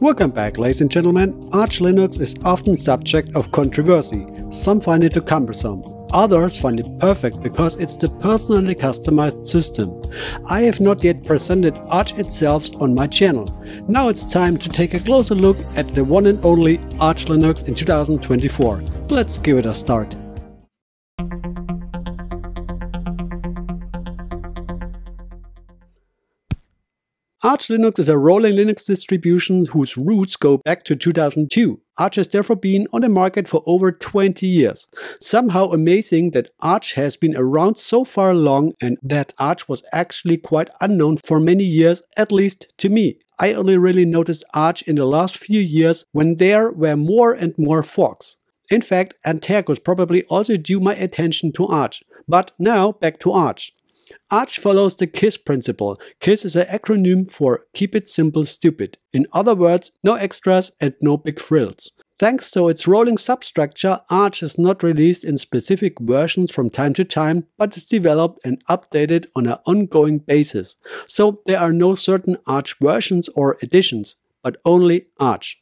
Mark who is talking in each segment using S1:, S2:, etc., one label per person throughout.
S1: Welcome back, ladies and gentlemen. Arch Linux is often subject of controversy. Some find it too cumbersome. Others find it perfect because it's the personally customized system. I have not yet presented Arch itself on my channel. Now it's time to take a closer look at the one and only Arch Linux in 2024. Let's give it a start. Arch Linux is a rolling Linux distribution whose roots go back to 2002. Arch has therefore been on the market for over 20 years. Somehow amazing that Arch has been around so far long and that Arch was actually quite unknown for many years, at least to me. I only really noticed Arch in the last few years when there were more and more forks. In fact, Antergos probably also drew my attention to Arch. But now back to Arch. Arch follows the KISS principle. KISS is an acronym for Keep It Simple Stupid. In other words, no extras and no big frills. Thanks to its rolling substructure, Arch is not released in specific versions from time to time, but is developed and updated on an ongoing basis. So there are no certain Arch versions or editions, but only Arch.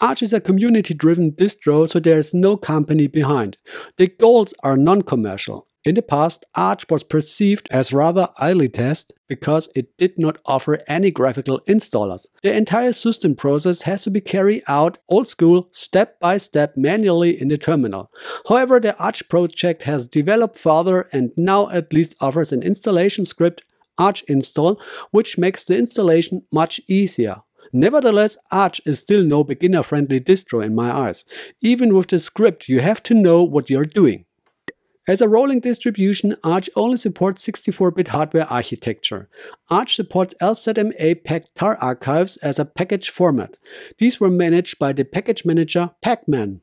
S1: Arch is a community driven distro, so there is no company behind. The goals are non commercial. In the past, Arch was perceived as rather elitist because it did not offer any graphical installers. The entire system process has to be carried out old school, step by step manually in the terminal. However, the Arch project has developed further and now at least offers an installation script, Arch install, which makes the installation much easier. Nevertheless, Arch is still no beginner friendly distro in my eyes. Even with the script, you have to know what you're doing. As a rolling distribution, Arch only supports 64-bit hardware architecture. Arch supports LZMA packed tar archives as a package format. These were managed by the package manager Pacman.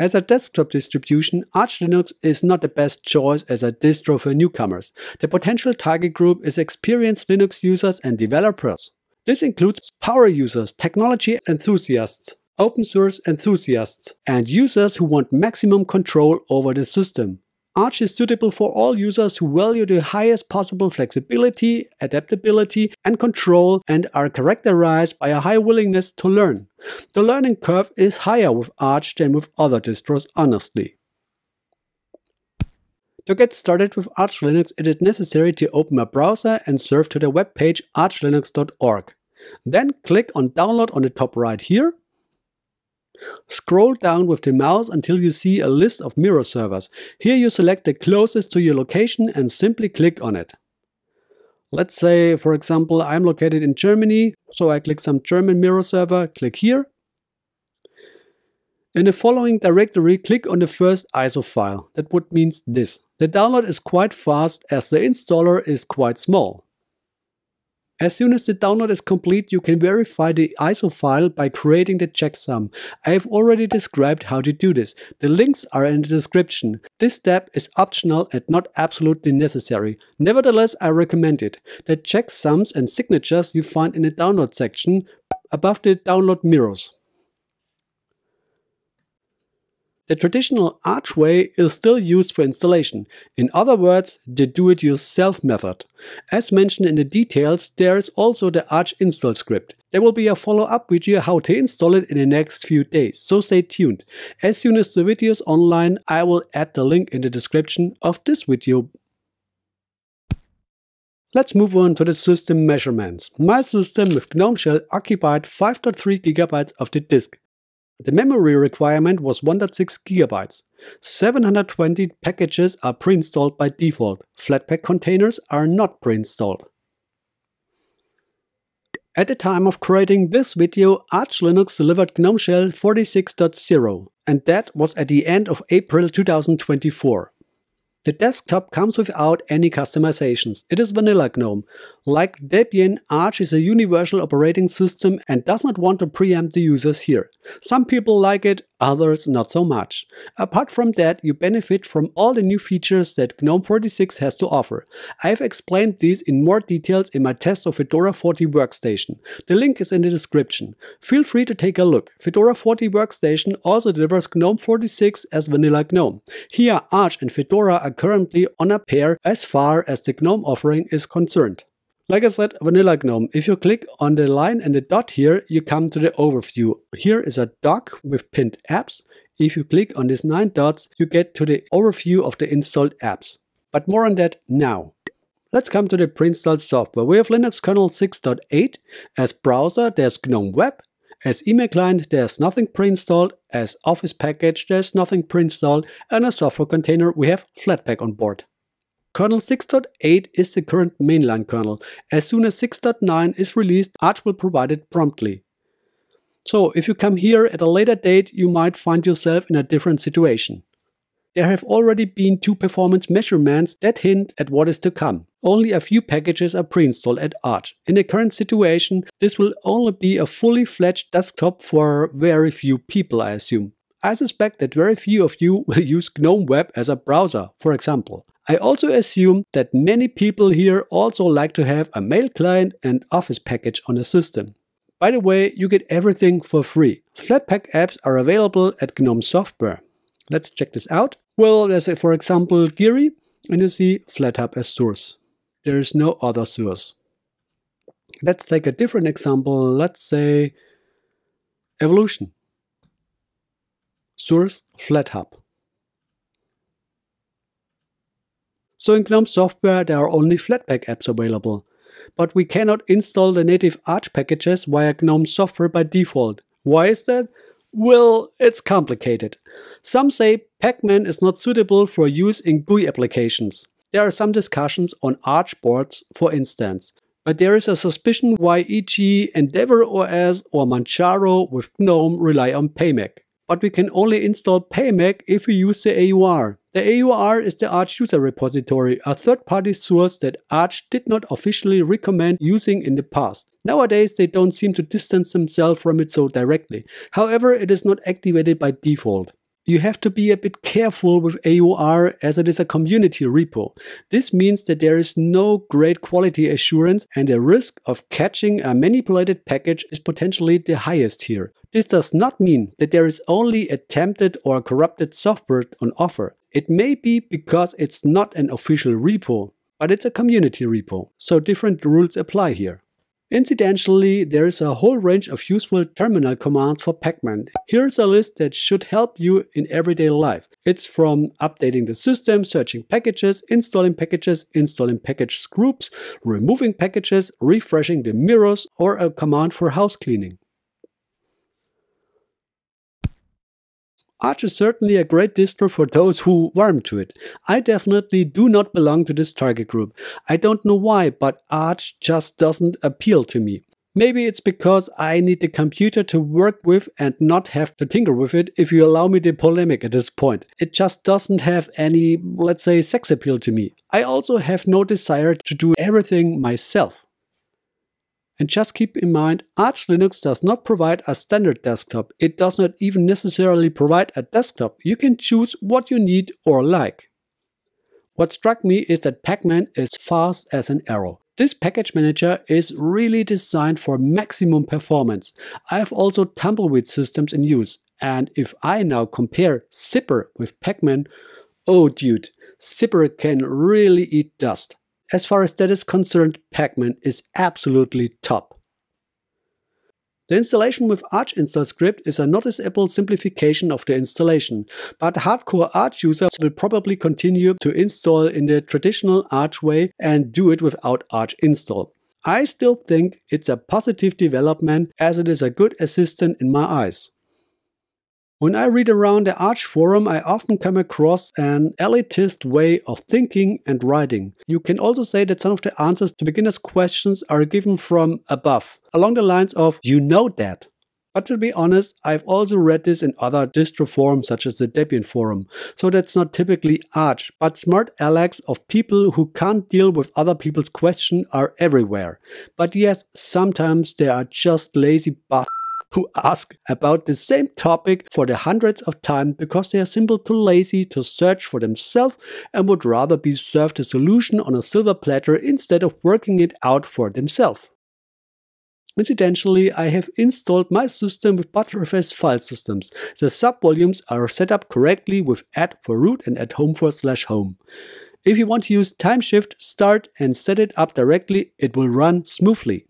S1: As a desktop distribution, Arch Linux is not the best choice as a distro for newcomers. The potential target group is experienced Linux users and developers. This includes power users, technology enthusiasts, open source enthusiasts, and users who want maximum control over the system. Arch is suitable for all users who value the highest possible flexibility, adaptability, and control and are characterized by a high willingness to learn. The learning curve is higher with Arch than with other distros, honestly. To get started with Arch Linux, it is necessary to open a browser and surf to the webpage archlinux.org. Then click on Download on the top right here Scroll down with the mouse until you see a list of mirror servers. Here you select the closest to your location and simply click on it. Let's say, for example, I'm located in Germany, so I click some German mirror server, click here. In the following directory, click on the first ISO file. That would mean this. The download is quite fast as the installer is quite small. As soon as the download is complete, you can verify the ISO file by creating the checksum. I have already described how to do this. The links are in the description. This step is optional and not absolutely necessary. Nevertheless, I recommend it. The checksums and signatures you find in the download section above the download mirrors. The traditional Arch way is still used for installation, in other words, the do-it-yourself method. As mentioned in the details, there is also the Arch install script. There will be a follow-up video how to install it in the next few days, so stay tuned. As soon as the video is online, I will add the link in the description of this video. Let's move on to the system measurements. My system with GNOME Shell occupied 5.3 GB of the disk. The memory requirement was 1.6 GB. 720 packages are pre-installed by default. Flatpak containers are not pre-installed. At the time of creating this video, Arch Linux delivered GNOME Shell 46.0, and that was at the end of April 2024. The desktop comes without any customizations. It is vanilla GNOME. Like Debian, Arch is a universal operating system and does not want to preempt the users here. Some people like it, others not so much. Apart from that, you benefit from all the new features that GNOME 46 has to offer. I have explained these in more details in my test of Fedora 40 Workstation. The link is in the description. Feel free to take a look. Fedora 40 Workstation also delivers GNOME 46 as vanilla GNOME. Here, Arch and Fedora are currently on a pair as far as the GNOME offering is concerned. Like I said, Vanilla GNOME. If you click on the line and the dot here, you come to the overview. Here is a dock with pinned apps. If you click on these nine dots, you get to the overview of the installed apps. But more on that now. Let's come to the pre-installed software. We have Linux kernel 6.8. As browser, there's GNOME Web. As email client, there's nothing pre-installed. As Office package, there's nothing pre-installed. And as software container, we have Flatpak on board. Kernel 6.8 is the current mainline kernel. As soon as 6.9 is released, Arch will provide it promptly. So if you come here at a later date, you might find yourself in a different situation. There have already been two performance measurements that hint at what is to come. Only a few packages are pre-installed at Arch. In the current situation, this will only be a fully fledged desktop for very few people, I assume. I suspect that very few of you will use GNOME Web as a browser, for example. I also assume that many people here also like to have a mail client and Office package on the system. By the way, you get everything for free. Flatpak apps are available at GNOME Software. Let's check this out. Well, there's a, for example Geary, and you see FlatHub as source. There is no other source. Let's take a different example. Let's say Evolution. Source FlatHub. So in GNOME software there are only Flatpak apps available. But we cannot install the native Arch packages via GNOME software by default. Why is that? Well, it's complicated. Some say Pacman is not suitable for use in GUI applications. There are some discussions on Arch boards, for instance. But there is a suspicion why e.g. Endeavour OS or Manjaro with GNOME rely on Pamac. But we can only install Pamac if we use the AUR. The AUR is the Arch user repository, a third-party source that Arch did not officially recommend using in the past. Nowadays they don't seem to distance themselves from it so directly. However, it is not activated by default. You have to be a bit careful with AUR as it is a community repo. This means that there is no great quality assurance and the risk of catching a manipulated package is potentially the highest here. This does not mean that there is only attempted or corrupted software on offer. It may be because it's not an official repo, but it's a community repo, so different rules apply here. Incidentally, there is a whole range of useful terminal commands for Pacman. Here's a list that should help you in everyday life. It's from updating the system, searching packages, installing packages, installing package groups, removing packages, refreshing the mirrors, or a command for house cleaning. Arch is certainly a great distro for those who warm to it. I definitely do not belong to this target group. I don't know why, but Arch just doesn't appeal to me. Maybe it's because I need the computer to work with and not have to tinker with it if you allow me the polemic at this point. It just doesn't have any, let's say, sex appeal to me. I also have no desire to do everything myself. And just keep in mind, Arch Linux does not provide a standard desktop. It does not even necessarily provide a desktop. You can choose what you need or like. What struck me is that Pacman is fast as an arrow. This package manager is really designed for maximum performance. I have also tumbleweed systems in use. And if I now compare Zypper with Pacman, oh dude, Zypper can really eat dust. As far as that is concerned, Pacman is absolutely top. The installation with Arch install script is a noticeable simplification of the installation, but hardcore Arch users will probably continue to install in the traditional Arch way and do it without Arch install. I still think it's a positive development as it is a good assistant in my eyes. When I read around the Arch forum, I often come across an elitist way of thinking and writing. You can also say that some of the answers to beginners' questions are given from above, along the lines of, you know that. But to be honest, I've also read this in other distro forums such as the Debian forum, so that's not typically Arch, but smart Alex of people who can't deal with other people's questions are everywhere. But yes, sometimes they are just lazy but who ask about the same topic for the hundreds of times because they are simply too lazy to search for themselves and would rather be served a solution on a silver platter instead of working it out for themselves. Incidentally, I have installed my system with Btrfs file systems. The subvolumes are set up correctly with add for root and at home for slash home. If you want to use Timeshift, start and set it up directly, it will run smoothly.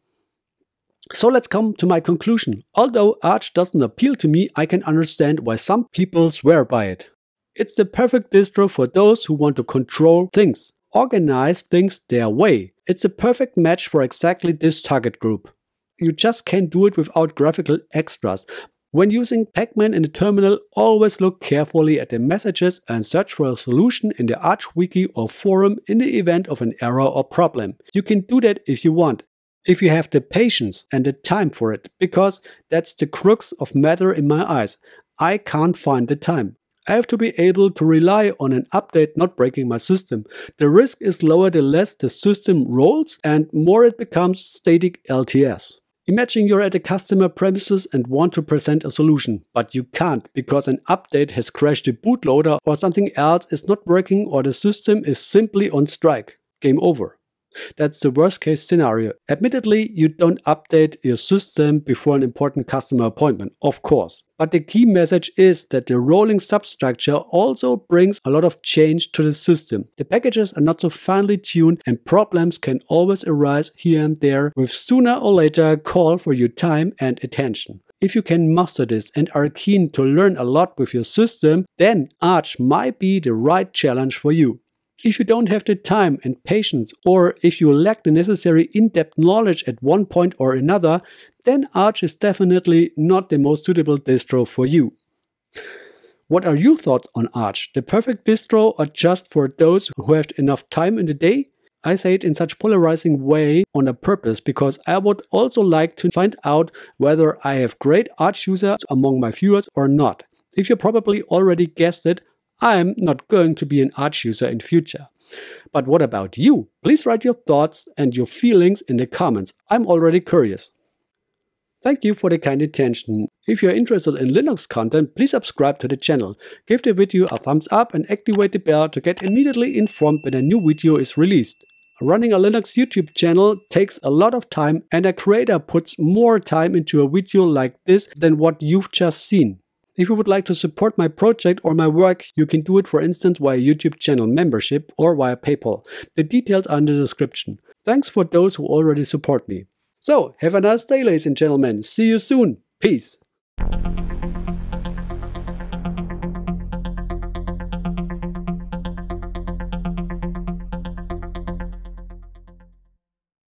S1: So let's come to my conclusion. Although Arch doesn't appeal to me, I can understand why some people swear by it. It's the perfect distro for those who want to control things, organize things their way. It's a perfect match for exactly this target group. You just can't do it without graphical extras. When using Pacman in the terminal, always look carefully at the messages and search for a solution in the Arch wiki or forum in the event of an error or problem. You can do that if you want if you have the patience and the time for it, because that's the crux of matter in my eyes. I can't find the time. I have to be able to rely on an update not breaking my system. The risk is lower the less the system rolls and more it becomes static LTS. Imagine you're at a customer premises and want to present a solution, but you can't because an update has crashed the bootloader or something else is not working or the system is simply on strike. Game over. That's the worst case scenario. Admittedly, you don't update your system before an important customer appointment, of course. But the key message is that the rolling substructure also brings a lot of change to the system. The packages are not so finely tuned and problems can always arise here and there with sooner or later call for your time and attention. If you can master this and are keen to learn a lot with your system, then Arch might be the right challenge for you. If you don't have the time and patience, or if you lack the necessary in depth knowledge at one point or another, then Arch is definitely not the most suitable distro for you. What are your thoughts on Arch? The perfect distro or just for those who have enough time in the day? I say it in such polarizing way on a purpose because I would also like to find out whether I have great Arch users among my viewers or not. If you probably already guessed it, I'm not going to be an Arch user in future. But what about you? Please write your thoughts and your feelings in the comments. I'm already curious. Thank you for the kind attention. If you're interested in Linux content, please subscribe to the channel. Give the video a thumbs up and activate the bell to get immediately informed when a new video is released. Running a Linux YouTube channel takes a lot of time and a creator puts more time into a video like this than what you've just seen. If you would like to support my project or my work, you can do it for instance via YouTube channel membership or via PayPal. The details are in the description. Thanks for those who already support me. So, have a nice day ladies and gentlemen. See you soon. Peace.